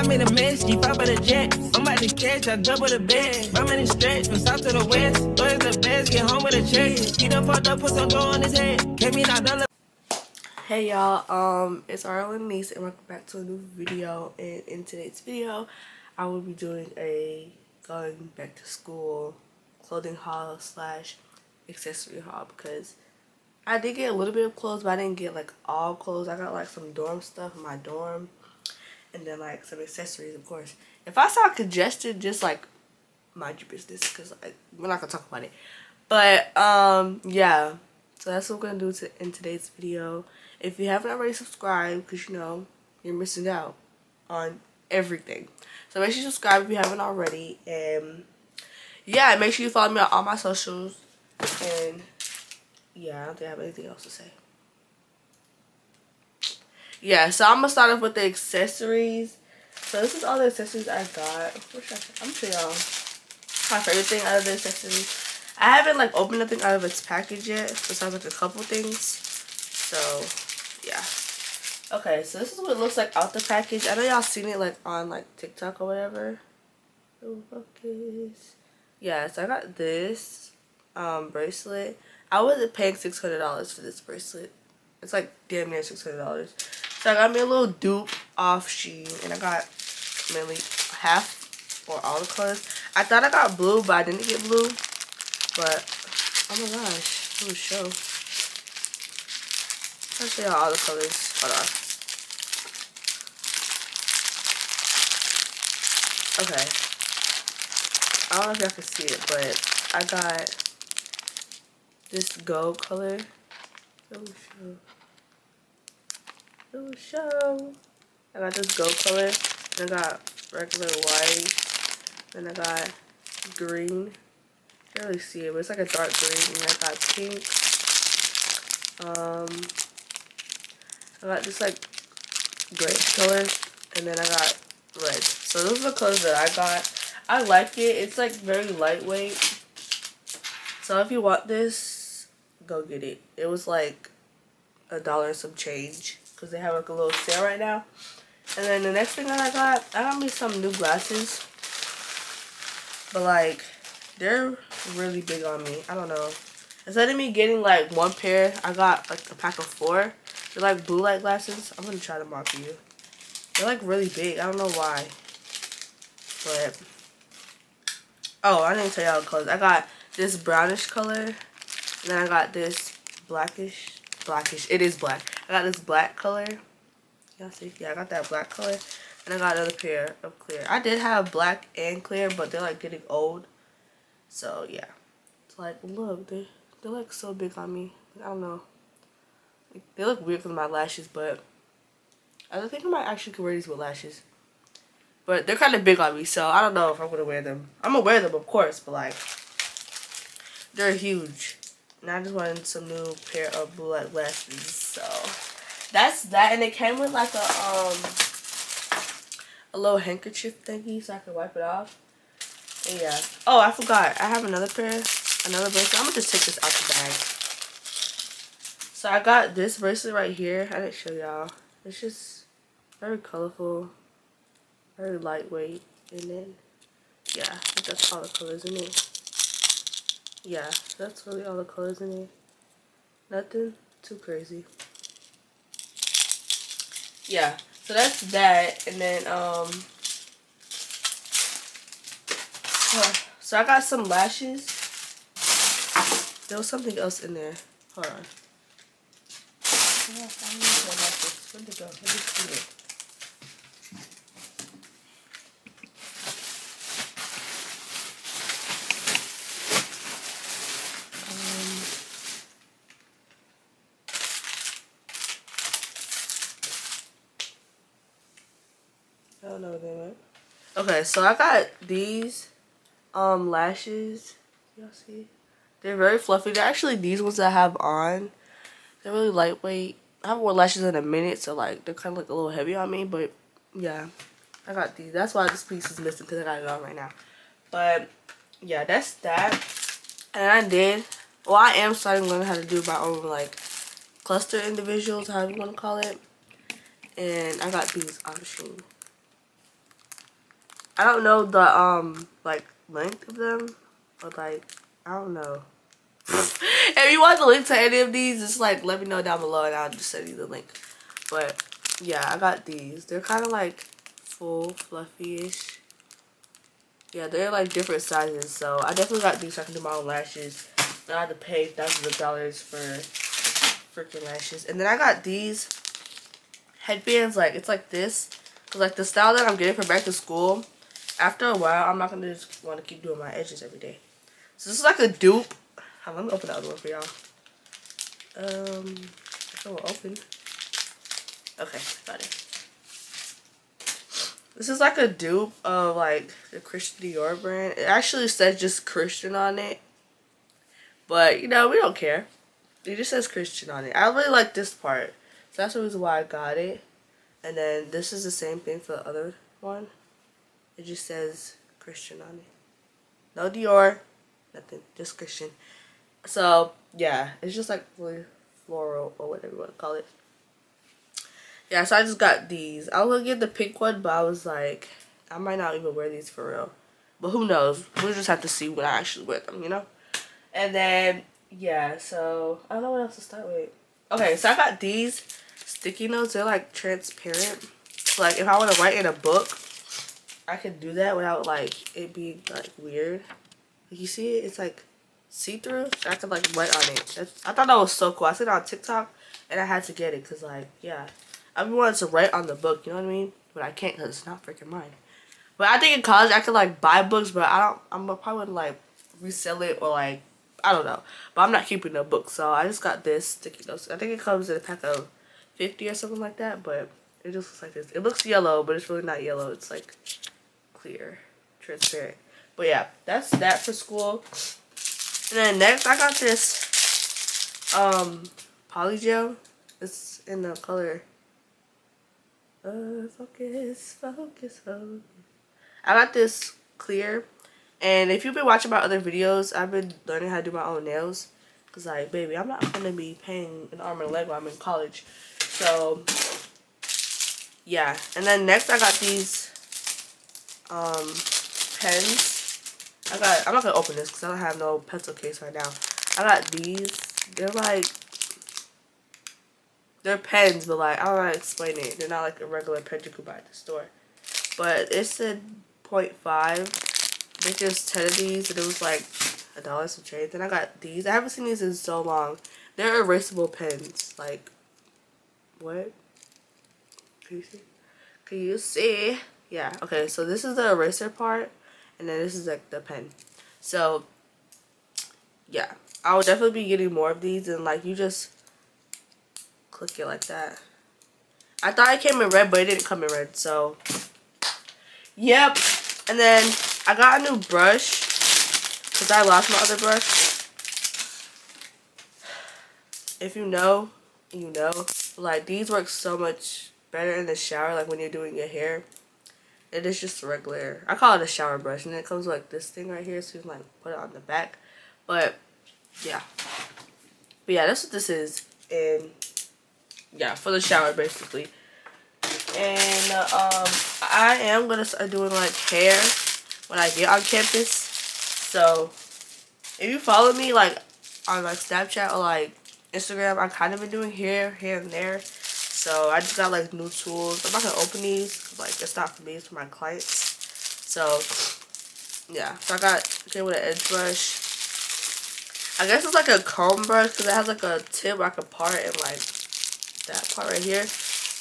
I made a mess, G5 by the jet. I'm about to catch, I double the bed. My money stretch from south to the west. Boys the best, get home with a check. He done fucked up, put some dough on his head. Gave me that dollar. Hey y'all, um, it's Arrielle Laniece and welcome back to a new video. And in today's video, I will be doing a going back to school clothing haul slash accessory haul because I did get a little bit of clothes, but I didn't get like all clothes. I got like some dorm stuff in my dorm and then like some accessories, of course. If I sound congested, just like mind your business because we're not gonna talk about it. But um, yeah, so that's what we're gonna do to, in today's video. If you haven't already subscribed, because you know you're missing out on everything. So make sure you subscribe if you haven't already, and yeah, make sure you follow me on all my socials. And yeah, I don't think I have anything else to say yeah so i'm gonna start off with the accessories. So this is all the accessories i got. I, i'm sure y'all my favorite thing out of the accessories. I haven't like opened nothing out of its package yet besides like a couple things. So yeah. Okay so this is what it looks like out the package. I know y'all seen it like on like tiktok or whatever. Oh focus. Yeah so i got this um bracelet. I wasn't paying 600 dollars for this bracelet. It's like damn near 600 dollars so I got me a little dupe off Shein and I got mainly half or all the colors. I thought I got blue, but I didn't get blue. But oh my gosh, it was show. I'll show y'all all the colors. Hold on. Okay. I don't know if y'all can see it, but I got this gold color. Oh, show little show. I got this gold color. Then I got regular white. Then I got green. You can't really see it, but it's like a dark green. And I got pink. Um, I got this like gray color. And then I got red. So those are the colors that I got. I like it. It's like very lightweight. So if you want this, go get it. It was like a dollar some change because they have like a little sale right now. And then the next thing that I got, I got me some new glasses. But like, they're really big on me. I don't know. Instead of me getting like one pair, I got like a pack of four. They're like blue light glasses. I'm gonna try them on for you. They're like really big. I don't know why. But oh, I didn't tell y'all the colors. I got this brownish color. And then I got this blackish. Blackish. It is black. I got this black color. Y'all see? Yeah, I got that black color. And I got another pair of clear. I did have black and clear, but they're like getting old. So yeah. It's like, look, they they're like so big on me. I don't know. Like, they look weird with my lashes, but I think I might actually wear these with lashes. But they're kind of big on me, so I don't know if I'm going to wear them. I'm going to wear them, of course, but like, they're huge. And I just wanted some new pair of blue light glasses. So that's that. And it came with like a um a little handkerchief thingy so I can wipe it off. And yeah. Oh, I forgot. I have another pair, another bracelet. I'm gonna just take this out the bag. So I got this bracelet right here. I didn't show y'all. It's just very colorful, very lightweight, and then yeah, that's all the colors in it yeah, that's really all the colors in it. Nothing too crazy. Yeah, so that's that. And then, um, so I got some lashes. There was something else in there. Hold on. Where'd it go? See it. Okay, so I got these um lashes. Y'all see? They're very fluffy. They're actually these ones I have on. They're really lightweight. I haven't worn lashes in a minute, so like they're kind of like a little heavy on me. But yeah, I got these. That's why this piece is missing because I got it on right now. But yeah, that's that. And I did. Well, I am starting to learn how to do my own like cluster individuals, however you want to call it. And I got these on Shein. I don't know the um like length of them or like I don't know. if you want the link to any of these, just like let me know down below and I'll just send you the link. But yeah, I got these. They're kind of like full, fluffy-ish. Yeah, they're like different sizes. So I definitely got these so I can do my own lashes. I had to pay thousands of dollars for freaking lashes. And then I got these headbands. Like, it's like this. Like, the style that I'm getting for back to school, after a while, I'm not to just want to keep doing my edges every day. So this is like a dupe. let me open the other one for y'all. Um, it will open. Okay, got it. This is like a dupe of like the Christian Dior brand. It actually says just Christian on it. But, you know, we don't care. It just says Christian on it. I really like this part. So that's the reason why I got it. And then this is the same thing for the other one. It just says Christian on it. No Dior. Nothing. Just Christian. So, yeah. It's just like really floral or whatever you want to call it. Yeah, so I just got these. I was gonna get the pink one, but I was like, I might not even wear these for real. But who knows? We'll just have to see when I actually wear them, you know? And then, yeah, so I don't know what else to start with. Okay, so I got these sticky notes. They're like transparent. like if I want to write in a book, I can do that without like it being like weird. Like, you see it? It's like see-through. I can like write on it. That's, I thought that was so cool. I saw it on TikTok and I had to get it because like, yeah. I've to write on the book, you know what I mean? But I can't because it's not freaking mine. But I think in college I could like buy books, but I don't. I'm probably wouldn't like resell it or like I don't know. But I'm not keeping the book, so I just got this sticky notes. I think it comes in a pack of 50 or something like that, but it just looks like this. It looks yellow, but it's really not yellow. It's like clear, transparent. But yeah, that's that for school. And then next I got this um polygel. It's in the color uh, focus, focus, focus. I got this clear. And if you've been watching my other videos, I've been learning how to do my own nails. Because, like, baby, I'm not going to be paying an arm and a leg while I'm in college. So, yeah. And then next I got these um, pens. I got, I'm not going to open this because I don't have no pencil case right now. I got these. They're like they're pens, but like I don't know how to explain it. They're not like a regular pen you could buy at the store. But it said 0.5. They just 10 of these and it was like a dollar some change. Then I got these. I haven't seen these in so long. They're erasable pens. Like what? Can you see? Can you see? Yeah, okay, so this is the eraser part and then this is like the pen. So yeah. I will definitely be getting more of these and like you just click it like that. I thought it came in red, but it didn't come in red, so. Yep. And then I got a new brush. Because I lost my other brush. If you know, you know. Like, these work so much better in the shower, like when you're doing your hair. It is just a regular. I call it a shower brush. And it comes with like this thing right here, so you can like put it on the back. But, yeah. But yeah, that's what this is. And yeah, for the shower basically. And um, I am gonna start doing like hair when I get on campus. So if you follow me like on like Snapchat or like Instagram, I kind of been doing hair here and there. So I just got like new tools. I'm not gonna open these like it's not for me, it's for my clients. So yeah, so I got okay with an edge brush. I guess it's like a comb brush because it has like a tip where I can part and like that part right here.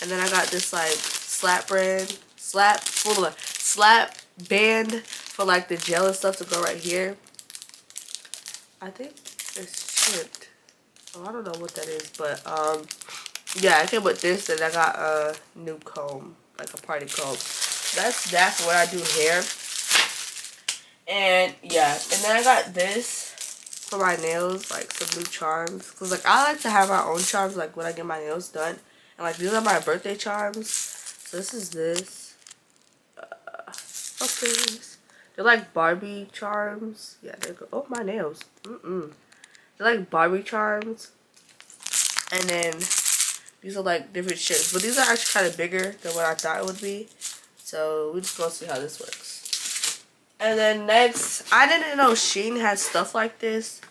And then I got this like slap brand, slap, full slap band for like the gel and stuff to go right here. I think it's chipped. Oh, I don't know what that is, but um, yeah, I came with this and I got a new comb, like a party comb. That's that's what I do hair. And yeah, and then I got this for my nails, like some new charms. Cause like I like to have my own charms, like when I get my nails done. And like these are my birthday charms. So this is this. Uh, They're like Barbie charms. Yeah, they're good. Oh, my nails. Mm-mm. They're like Barbie charms. And then these are like different shapes. But these are actually kind of bigger than what I thought it would be. So we're just to see how this works. And then next, I didn't know Shein had stuff like this.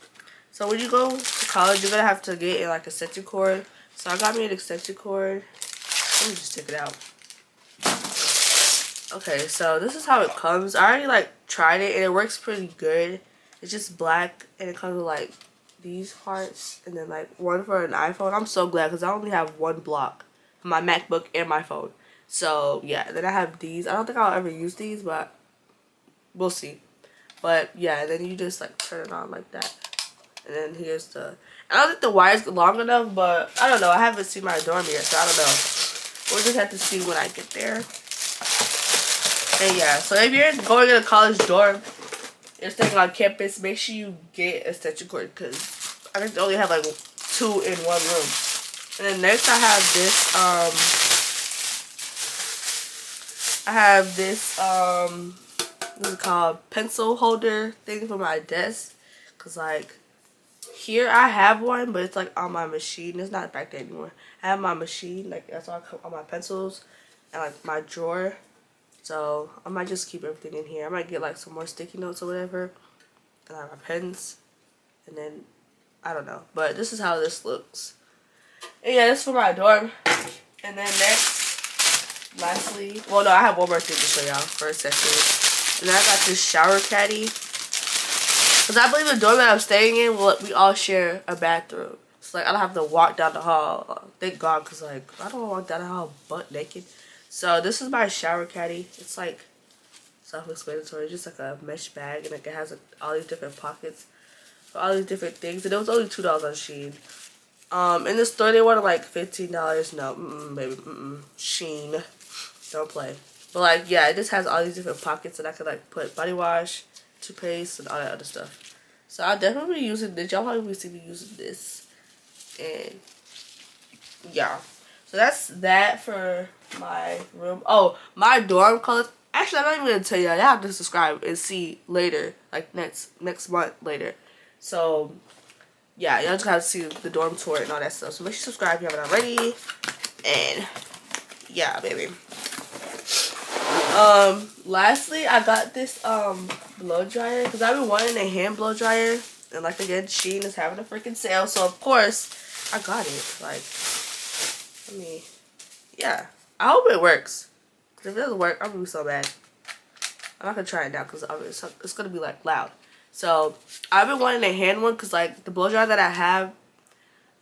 So when you go to college, you're gonna have to get like a extension cord. So I got me an extension cord. Let me just take it out. Okay, so this is how it comes. I already like tried it and it works pretty good. It's just black and it comes with like these parts and then like one for an iPhone. I'm so glad because I only have one block for my MacBook and my phone. So yeah, then I have these. I don't think I'll ever use these, but we'll see. But yeah, then you just like turn it on like that. And then here's the, I don't think the wire's long enough, but I don't know. I haven't seen my dorm yet, so I don't know. We'll just have to see when I get there. And yeah, so if you're going to a college dorm, you're staying on campus, make sure you get a extension cord because I think they only have like two in one room. And then next I have this, um, I have this, um, what is called? Pencil holder thing for my desk. Cause like, here I have one, but it's like on my machine. It's not back there anymore. I have my machine, like that's all on my pencils and like my drawer. So I might just keep everything in here. I might get like some more sticky notes or whatever. And I have my pens. And then, I don't know. But this is how this looks. And yeah, this is for my dorm. And then next, lastly, well no, I have one more thing to show y'all for a second. And I got this shower caddy. Because I believe the dorm that I'm staying in, we all share a bathroom. So like, I don't have to walk down the hall. Thank God, because like, I don't want to walk down the hall butt naked. So this is my shower caddy. It's like self-explanatory. Just like a mesh bag and like it has like, all these different pockets for all these different things. And it was only two dollars on Shein. Um, in the store they wanted like fifteen dollars. No, mm -mm, baby, mm Shein, don't play. But like, yeah, it just has all these different pockets that I could like put body wash, toothpaste, and all that other stuff. So I'll definitely be using this. Y'all probably see me using this, and yeah. So that's that for my room. Oh, my dorm colors. Actually, I'm not even gonna tell y'all. Y'all have to subscribe and see later, like next next month later. So yeah, y'all just to see the dorm tour and all that stuff. So make sure you subscribe if you haven't already. And yeah, baby. Um, lastly, I got this um blow dryer because I've been wanting a hand blow dryer. And like again, Shein is having a freaking sale, so of course I got it. Like, I mean, yeah. I hope it works. Because if it doesn't work, I'm to be so bad. I'm not to try it now because it's, it's to be like loud. So I've been wanting a hand one because like the blow dryer that I have,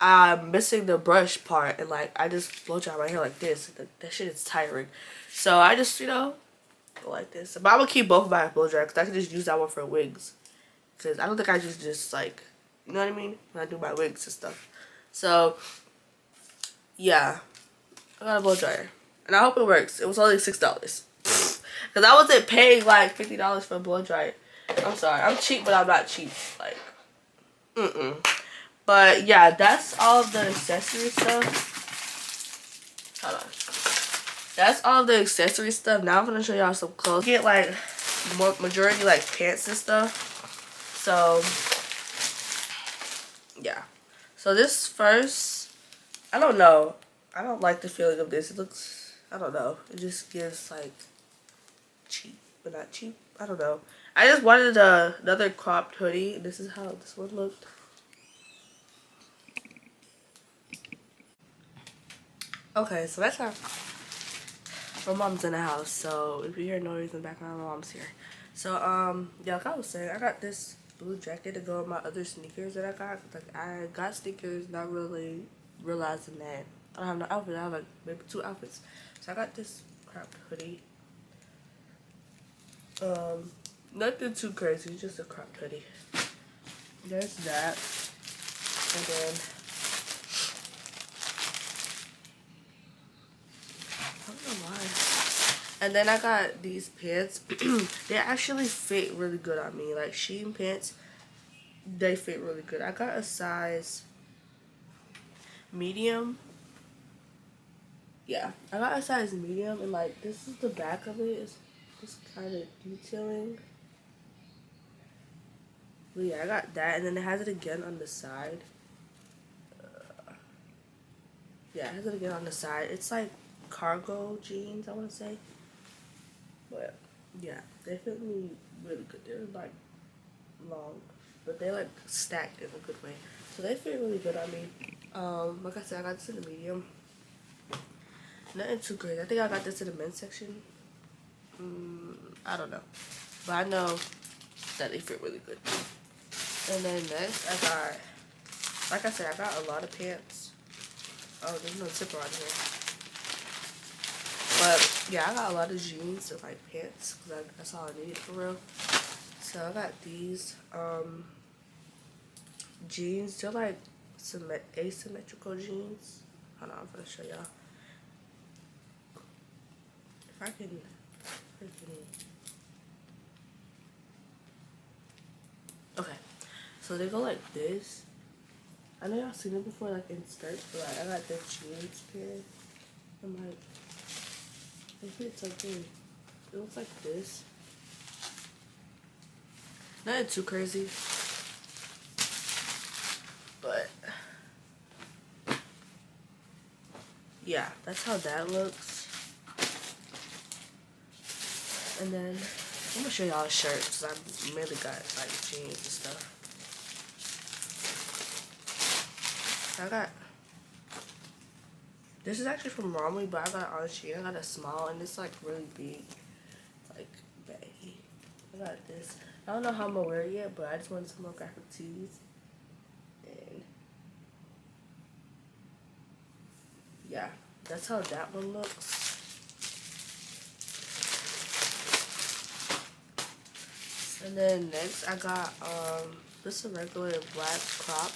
I'm missing the brush part. And like I just blow dry my hair like this. That shit is tiring. So I just, you know, go like this. But I'm to keep both of my blow dryers because I can just use that one for wigs. Because I don't think I just, just like, you know what I mean? When I do my wigs and stuff. So, yeah. I got a blow dryer. And I hope it works. It was only $6. Because I wasn't paying like $50 for a blow dryer. I'm sorry. I'm cheap, but I'm not cheap. Like, mm-mm. But yeah, that's all of the accessory stuff. Hold on. That's all the accessory stuff. Now I'm going to show y'all some clothes. Get like more majority like pants and stuff. So, yeah. So this first, I don't know. I don't like the feeling of this. It looks, I don't know. It just gives like cheap, but not cheap. I don't know. I just wanted a, another cropped hoodie. This is how this one looked. Okay, so that's how my mom's in the house. So if you hear noise in the background, my mom's here. So um, yeah, like I was saying, I got this blue jacket to go with my other sneakers that I got. Like I got sneakers, not really realizing that I don't have no outfit. I have like maybe two outfits. So I got this cropped hoodie. Um, nothing too crazy, just a cropped hoodie. There's that. And then I don't know why. And then I got these pants. they actually fit really good on me. Like Shein pants, they fit really good. I got a size medium yeah, I got a size medium, and like this is the back of it. It's just kind of detailing. But yeah, I got that, and then it has it again on the side. Uh, yeah, it has it again on the side. It's like cargo jeans, I want to say. But Yeah, they fit me really good. They're like long, but they like stacked in a good way. So they fit really good on me. Um, like I said, I got this in the medium. Nothing too great. I think I got this in the men's section. Mm, I don't know. But I know that they fit really good. And then next, I got, like I said, I got a lot of pants. Oh, there's no zipper on here. But, yeah, I got a lot of jeans and, like, pants. Because that's all I needed for real. So, I got these um, jeans. They're, like, asymmetrical jeans. Hold on, I'm going to show y'all. If I can Okay, so they go like this. I know y'all seen it before, like in skirts, but like I got the jeans pair. I'm like, it fits something. It looks like this. Not too crazy, but yeah, that's how that looks. And then I'm gonna show y'all shirts. Cuz I mainly got like jeans and stuff. I got this is actually from Romwe, but I got it on Shein. I got a small and it's like really big, like baggy. I got this. I don't know how I'm gonna wear it yet, but I just wanted some more graphic tees. And yeah, that's how that one looks. And then next I got um this a regular black crop.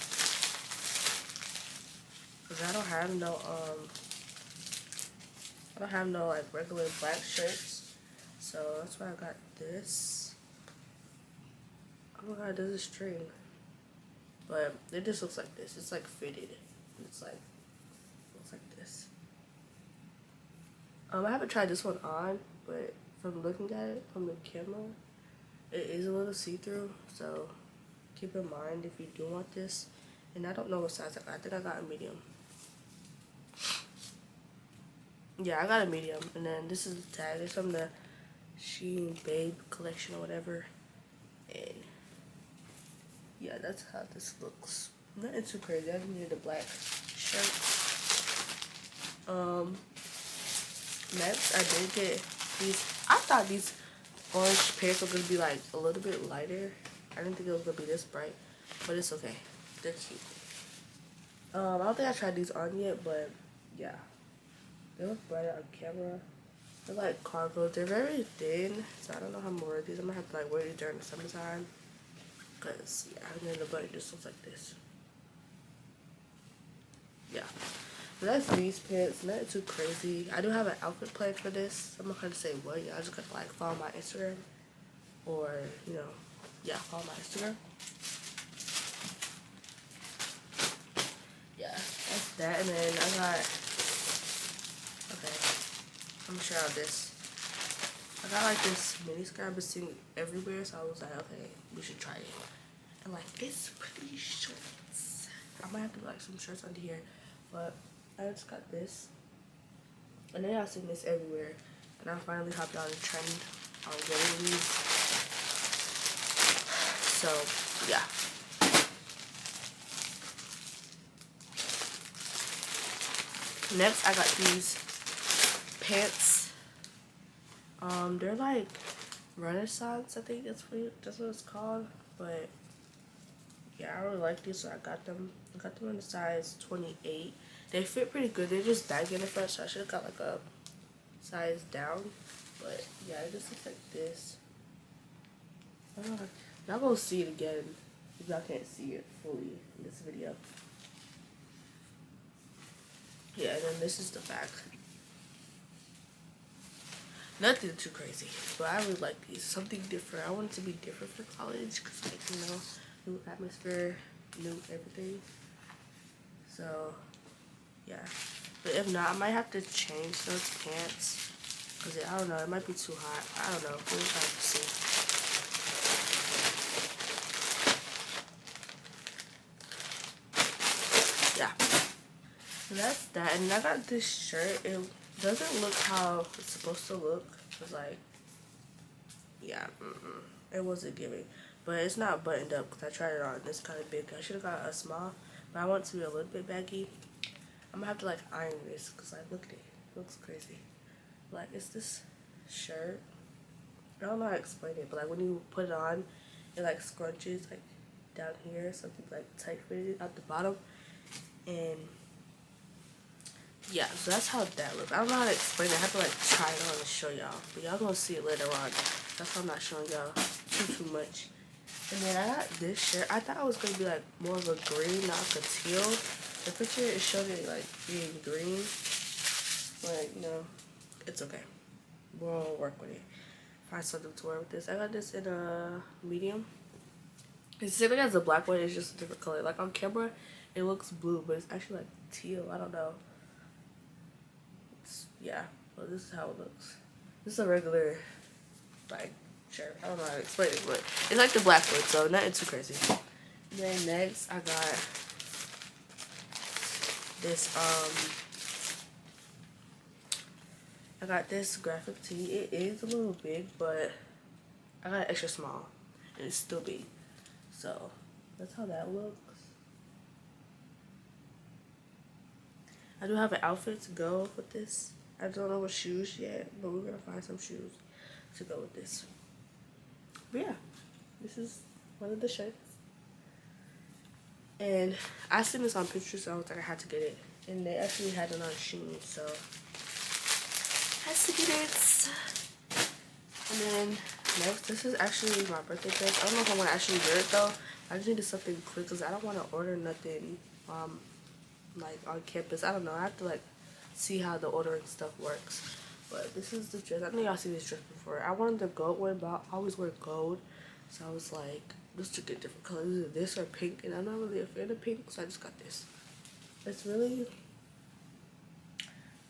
Cause I don't have no um I don't have no like regular black shirts. So that's why I got this. Oh my god, there's a string. But it just looks like this. It's like fitted. It's like looks like this. Um I haven't tried this one on, but from looking at it from the camera it is a little see-through, so keep in mind if you do want this. And I don't know what size I got. I think I got a medium. Yeah, I got a medium. And then this is the tag. It's from the Shein Babe collection or whatever. And yeah, that's how this looks. Nothing too crazy. I just needed a black shirt. Um, next, I did get these. I thought these orange pants are going to be like a little bit lighter. I didn't think it was going to be this bright, but it's okay. They're cute. Um, I don't think I tried these on yet, but yeah. They look bright on camera. They're like cargo. They're very thin, so I don't know how I'm going to wear these. I'm going to have to like wear these during the summertime. Because, yeah, and then the button just looks like this. Yeah. That's these pants. Not too crazy. I do have an outfit plan for this. I'm not gonna say what. Y'all just gotta like follow my Instagram, or you know, yeah, follow my Instagram. Yeah, that's that. And then I got. Okay, I'm show y'all this. I got like this mini skirt I've seeing everywhere, so I was like, okay, we should try it. And like, it's pretty shorts. I might have to like some shirts under here, but I just got this. And then I've seen this everywhere. And I finally hopped on the trend on getting these. So, yeah. Next, I got these pants. Um, they're like Renaissance, I think that's what, that's what it's called. But, yeah, I really like these, so I got them. I got them in the size 28. They fit pretty good. They're just baggy in the front, so I should have got like a size down. But yeah, it just looks like this. Ah, y'all gonna see it again if y'all can't see it fully in this video. Yeah, and then this is the back. Nothing too crazy, but I really like these. Something different. I want it to be different for college because, like, you know, new atmosphere, new everything. So, yeah. But if not, I might have to change those pants. Because I don't know, it might be too hot. I don't know. We'll to see. Yeah. And that's that. And I got this shirt. It doesn't look how it's supposed to look. It's like, yeah, mm -mm. it wasn't giving. But it's not buttoned up because I tried it on. It's kind of big. I should have got a small, but I want to be a little bit baggy. I'm gonna have to like iron this because like look at it. It looks crazy. Like it's this shirt. I don't know how to explain it, but like when you put it on, it like scrunches like down here, something like tight fitted at the bottom, and yeah, so that's how that looks. I don't know how to explain it. I have to like try it on and show y'all, but y'all gonna see it later on. That's why I'm not showing y'all too too much. And then I got this shirt. I thought it was to be like more of a green, not like a teal. The picture it showed it like being green. You know, it's okay. We'll work with it. Find something to wear with this. I got this in a medium. It's same as the black one. It's just a different color. Like on camera, it looks blue, but it's actually like teal. I don't know. It's, yeah. Well, this is how it looks. This is a regular, like, Sure, I don't know how to explain it, but it's like the black one, so nothing too crazy. Then next, I got this, um, I got this graphic tee. It is a little big, but I got extra small, and it's still big. So, that's how that looks. I do have an outfit to go with this. I don't know what shoes yet, but we're to find some shoes to go with this. But yeah, this is one of the shirts. And I seen this on Pinterest, so I was like, I had to get it. And they actually had it on Shein, so I had to get it. And then next, this is actually my birthday dress. I don't know if I want to actually wear it though. I just needed something quick because I don't want to order nothing um like on campus. I don't know. I have to like see how the ordering stuff works. But this is the dress. I know y'all seen this dress before. I wanted the gold one, but I always wear gold. So I was like, just get different colors. Either this or pink. And I'm not really a fan of pink, so I just got this. It's really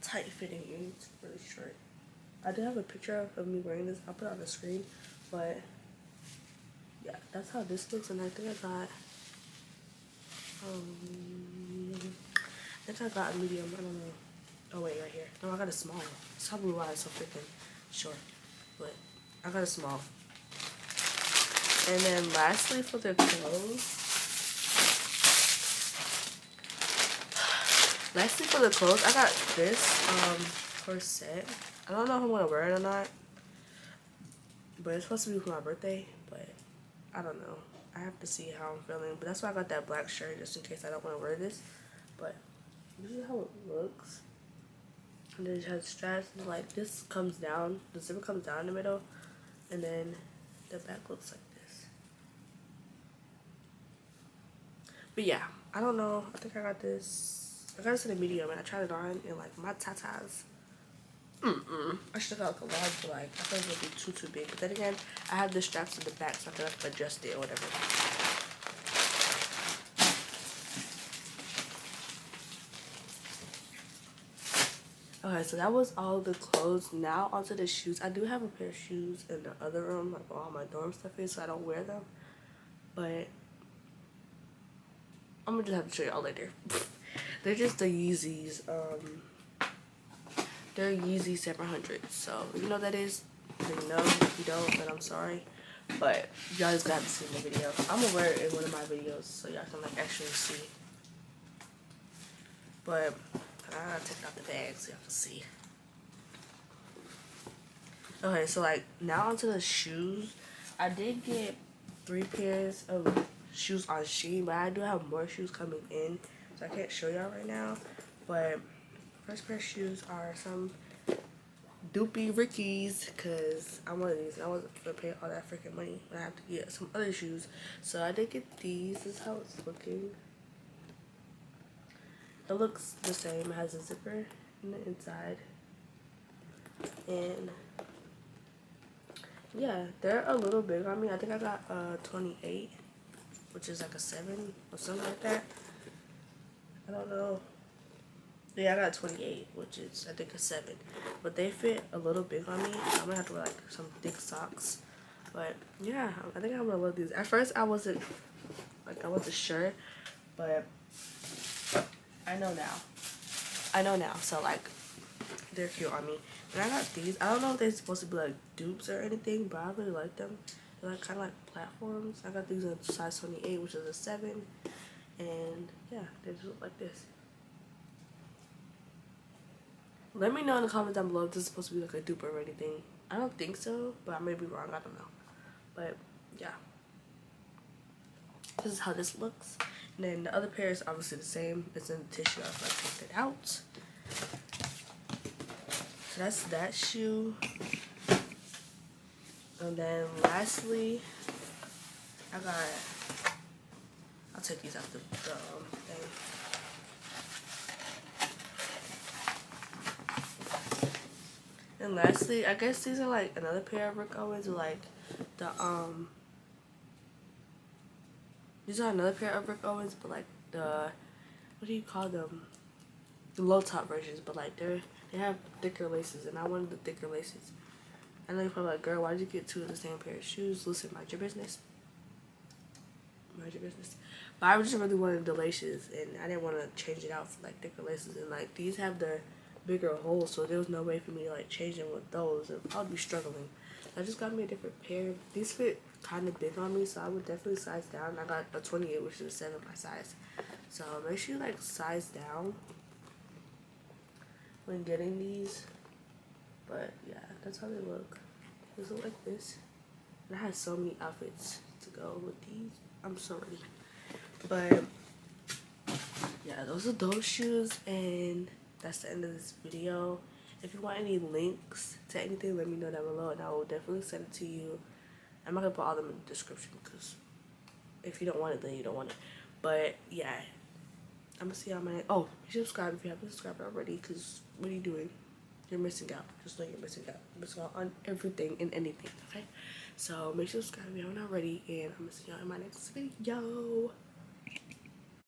tight fitting and it's really short. I did have a picture of me wearing this. I'll put it on the screen. But yeah, that's how this looks. And I think I got um I think I got a medium. I don't know. Oh wait, right here. No, I got a small. That's probably why it's so freaking short. But I got a small. And then lastly for the clothes. lastly for the clothes, I got this um corset. I don't know if I'm gonna wear it or not. But it's supposed to be for my birthday, but I don't know. I have to see how I'm feeling. But that's why I got that black shirt just in case I don't want to wear this. But this is how it looks and then it has straps like this comes down the zipper comes down in the middle and then the back looks like this but yeah I don't know I think I got this I got this in a medium and I tried it on and like my tatas Mm-mm. I should have got like a large, but like I thought it would be too too big. But then again, I have the straps in the back, so I can like adjust it or whatever. Okay, so that was all the clothes. Now onto the shoes. I do have a pair of shoes in the other room, like all my dorm stuff is, so I don't wear them. But I'm gonna just have to show y'all later. they're just the Yeezys. Um, they're Yeezy 700. So you know that is, you know. If you don't, then I'm sorry. But y'all just got to see the video. I'm gonna wear it in one of my videos so y'all can like actually see. But I gotta take out the bag so y'all can see. Okay, so like now onto the shoes. I did get three pairs of shoes on Shein, but I do have more shoes coming in, so I can't show y'all right now. But first pair of shoes are some Doopy Rickies, cause I wanted these. and I wasn't gonna pay all that freaking money. I have to get some other shoes, so I did get these. This is how it's looking. It looks the same. It has a zipper in the inside. And yeah, they're a little big on me. I think I got a 28, which is like a 7 or something like that. I don't know. Yeah, I got 28, which is, I think, a 7. But they fit a little big on me. I'm going to have to wear, like, some thick socks. But, yeah, I think I'm going to love these. At first, I wasn't, like, I wasn't sure. But I know now. I know now. So like, they're cute on me. And I got these. I don't know if they're supposed to be like dupes or anything, but I really like them. Like kind of like platforms. I got these in size 28, which is a 7. And yeah, they just look like this. Let me know in the comments down below if this is supposed to be like a dupe or anything. I don't think so, but I may be wrong. I don't know. But yeah. This is how this looks. And then the other pair is obviously the same. It's in the tissue after I take it out. So that's that shoe. And then lastly, I got, I'll take these out the, the um, thing. And lastly, I guess these are like another pair of Rick Owens, like the um these are another pair of Rick Owens, but like the what do you call them? The low top versions, but like they're they have thicker laces, and I wanted the thicker laces. I know you're probably like, girl, why did you get two of the same pair of shoes? Listen, mind your business. Mind your business. But I just really wanted the laces, and I didn't want to change it out for like thicker laces, and like these have the bigger holes, so there was no way for me to like change them with those, and I'd be struggling. I just got me a different pair. These fit kind of big on me, so I would definitely size down. I got a 28, which is a 7 my size. So make sure you like size down when getting these. But yeah, that's how they look. They look like this. And I had so many outfits to go with these. I'm so ready. But yeah, those are those shoes and that's the end of this video. If you want any links to anything, let me know down below and I will definitely send it to you. I'm not gonna put all them in the description because if you don't want it, then you don't want it. But yeah, I'm gonna see how my oh, subscribe if you haven't subscribed already. Cause what are you doing? You're missing out. Just know you're missing out. You're missing out on everything and anything. Okay, so make sure to subscribe if you haven't already, and I'm gonna see y'all in my next video.